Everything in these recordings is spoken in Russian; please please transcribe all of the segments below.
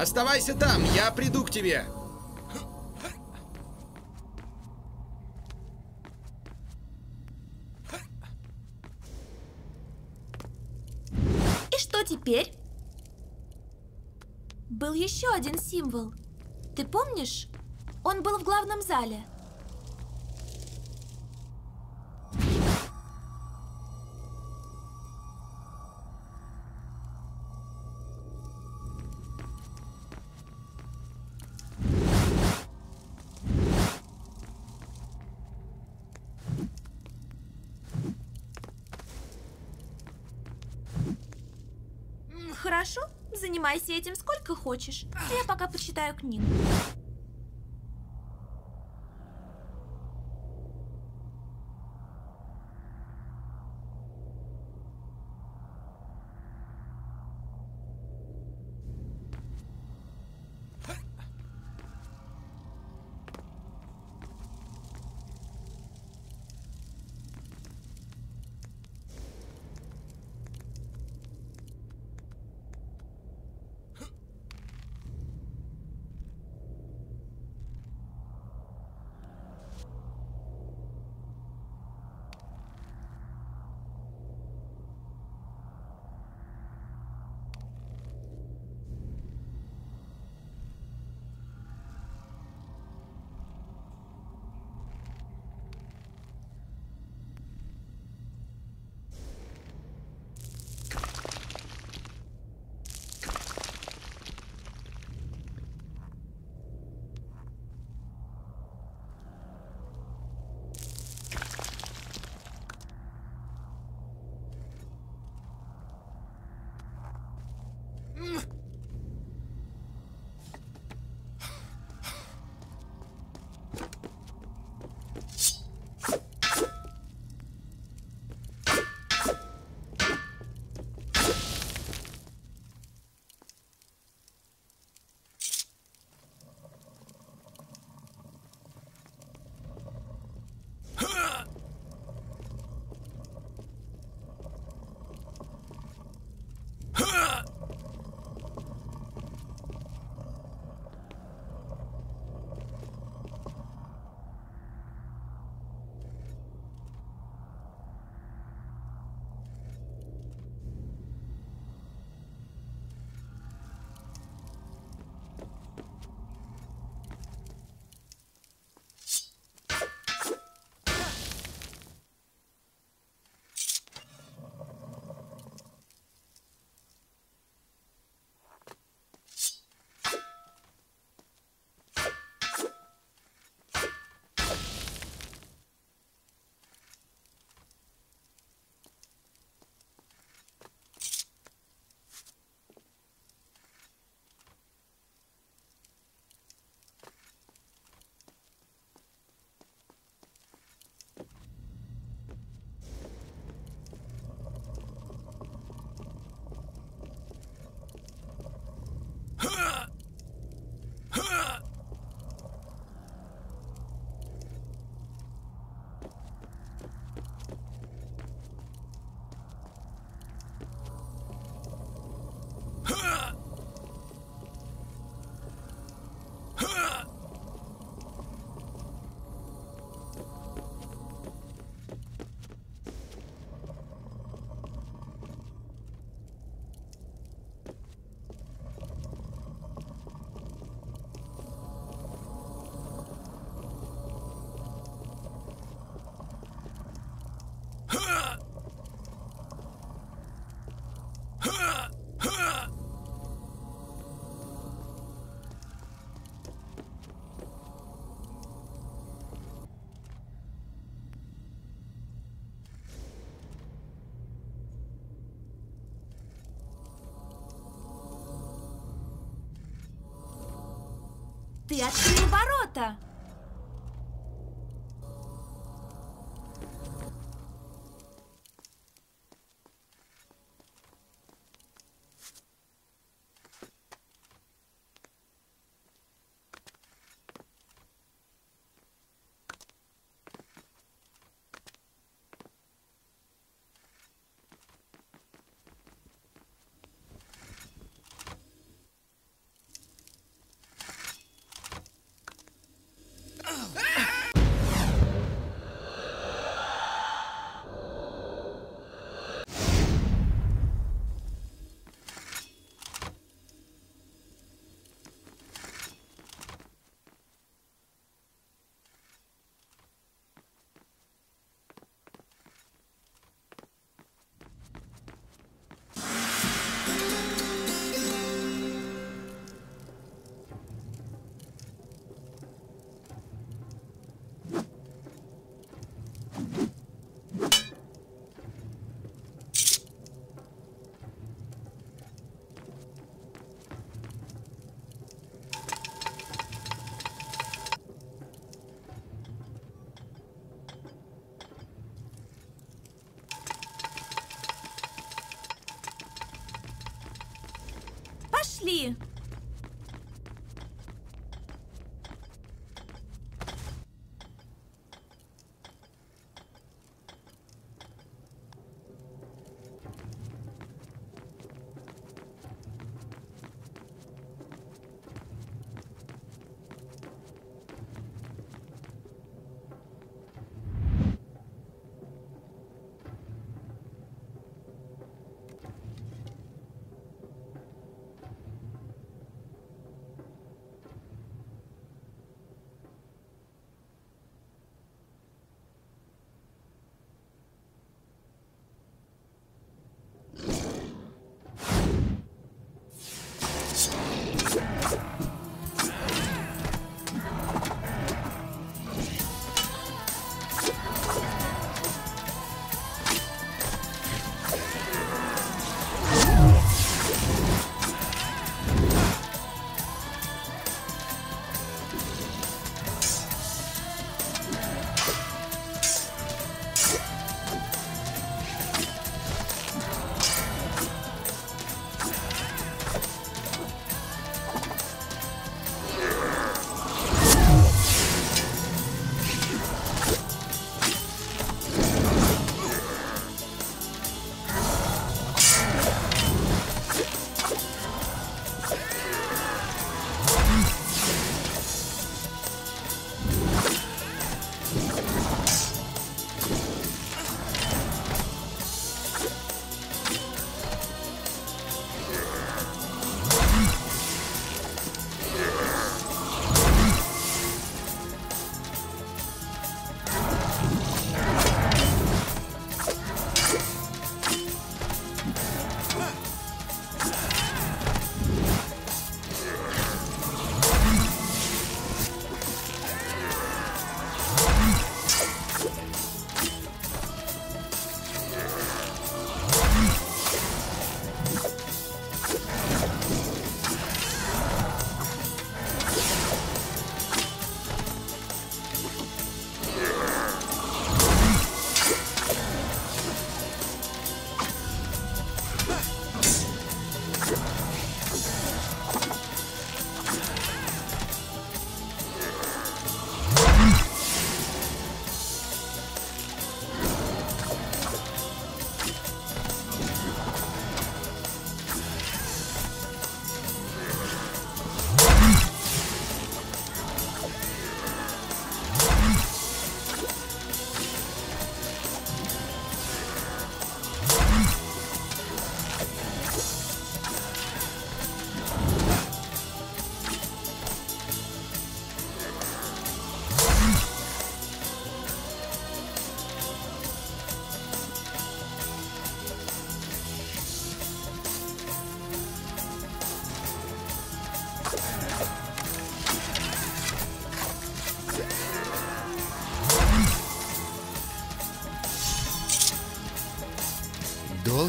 Оставайся там, я приду к тебе. И что теперь? Был еще один символ. Ты помнишь? Он был в главном зале. Хорошо, занимайся этим сколько хочешь. Я пока почитаю книгу. Huh! Ты открыл ворота!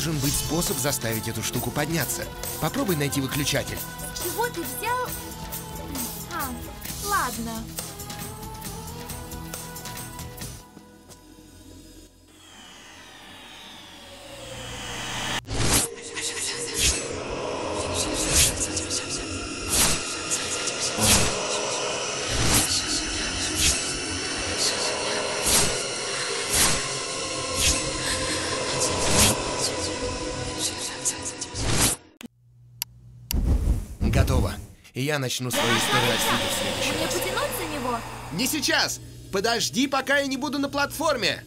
Должен быть способ заставить эту штуку подняться. Попробуй найти выключатель. Чего ты взял? А, ладно. И я начну свою историю отсюда в следующий Мне потянуть за него? Не сейчас! Подожди, пока я не буду на платформе!